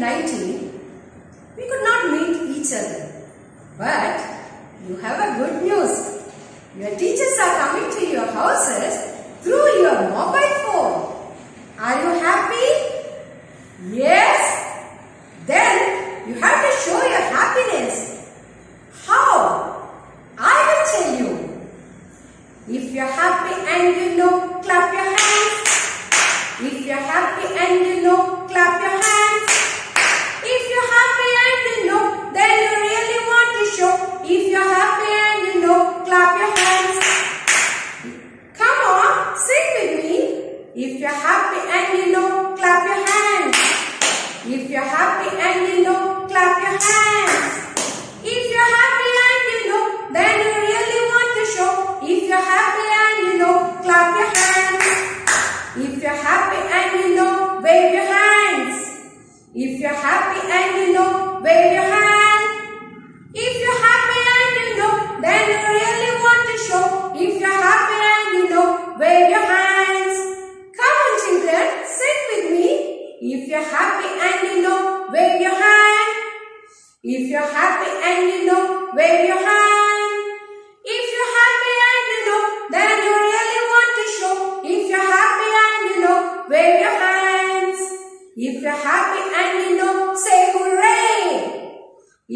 1919, we could not meet each other. But you have a good news. Your teachers are coming to your houses through your mobile phone. Are you happy? Yes? Then you have to show your happiness. How? I will tell you. If you are happy and you know, clap your hands. If you are happy and you know, clap your hands. And you know, clap your hands. Come on, sing with me. If you're happy and you know, clap your hands. If you're happy and you know, clap your hands. If you're happy and you know, then you really want to show. If you're happy and you know, clap your hands. If you're happy and you know, wave your hands. If you're happy and you know, wave your hand.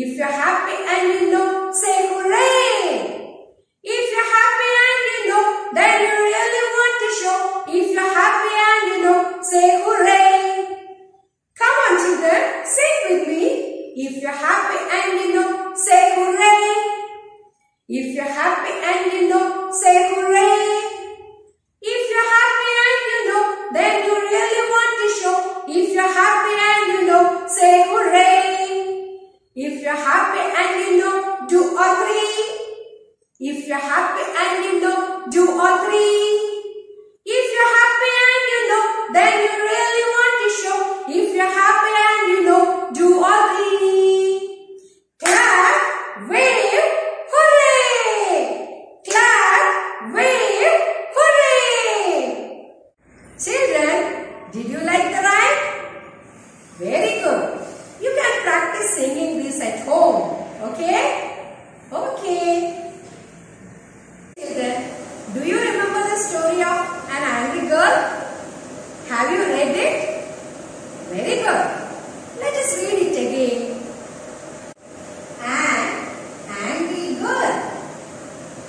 If you're happy and you know, say hooray. If you're happy and you know, then you really want to show. If you're happy and you know, say hooray. Come on children, sing with me. If you're happy and you know, say hooray. If you're happy and you know, say hooray. If you're happy and you know, then you really want to show. If you're happy and you know, say hooray. If you're happy and you know, do all three. If you're happy and you know, do all three. If you're happy and you know, then you really want to show. If you're happy and you know, do all three. Clap, wave, hooray! Clap, wave, hooray! Children, did you like the rhyme? Very good. You can practice singing this at home. Okay? Okay. Children, do you remember the story of an angry girl? Have you read it? Very good. Let us read it again. An angry girl.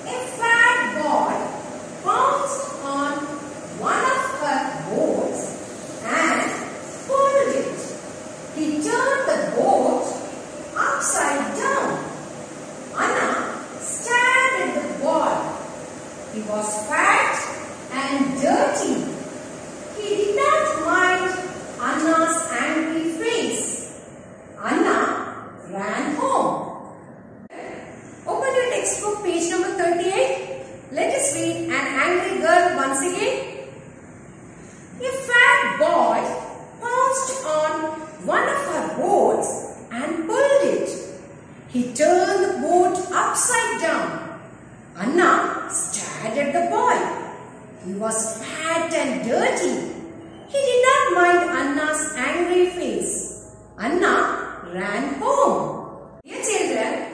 A fat boy pounced on one of her boats and pulled it. He turned the boat upside down. Anna stared at the boy. He was fat and dirty. He did not mind Anna's angry face. Anna ran home. Open your textbook page number 38. Let us read an angry girl once again. A fat boy pounced on one of her boats and pulled it. He turned the boat upside down. Anna stared at the boy. He was fat and dirty. He did not mind Anna's angry face. Anna ran home. Dear children,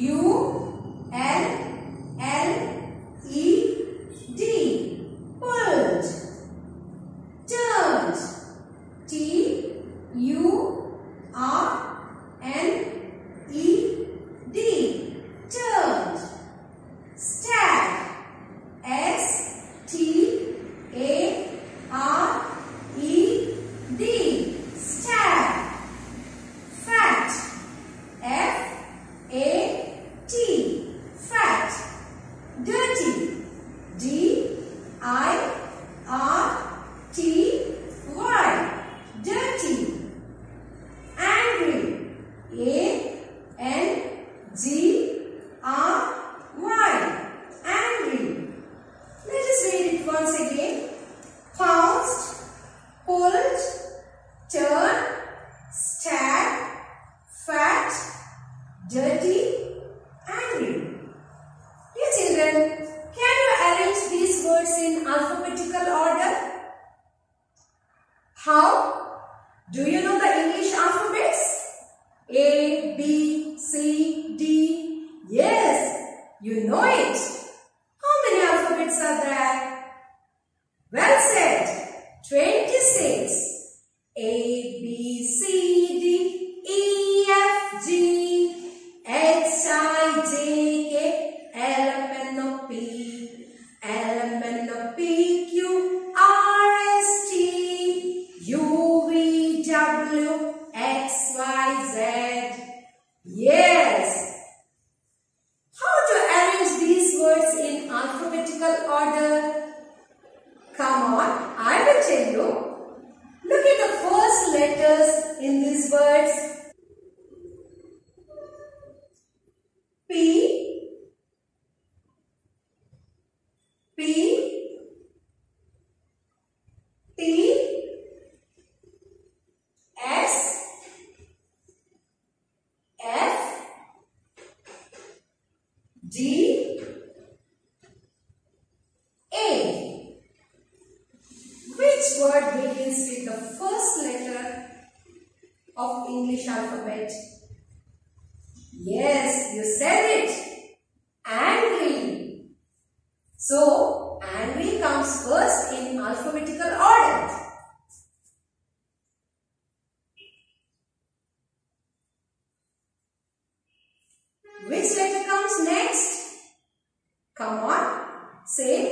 you G R Y. Angry. Let us read it once again. Pounced, pulled, turn, stabbed, fat, dirty, angry. Dear children, can you arrange these words in alphabetical order? How? Do you know the D A. Which word begins with the first letter of English alphabet Say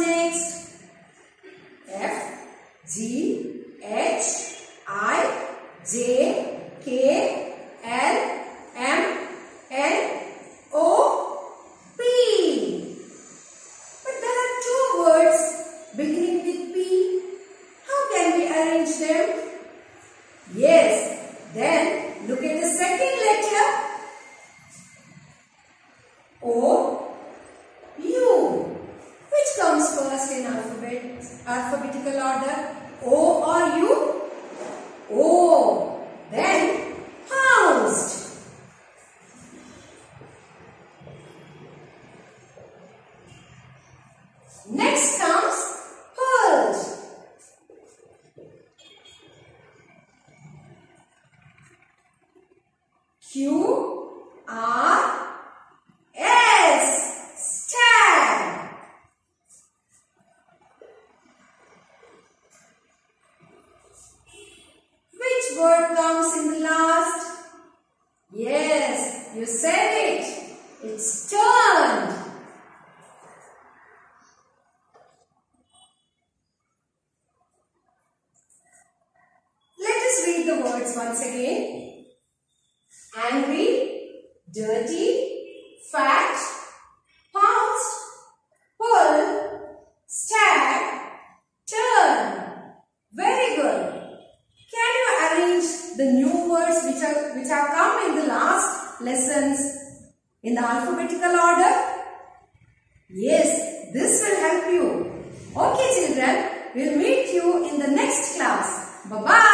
next? F, G, Next comes pearls. Q R S stand. Which word comes in the last? Yes, you said the new words which are which have come in the last lessons in the alphabetical order? Yes, this will help you. Okay children, we'll meet you in the next class. Bye-bye.